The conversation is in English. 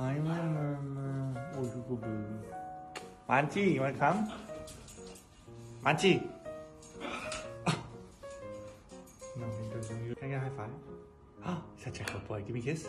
Hi, my mama. Oh, you go baby. Manchi, you wanna come? Manchi. No, he doesn't. Can I get a high five? Oh, such a good boy. Give me a kiss.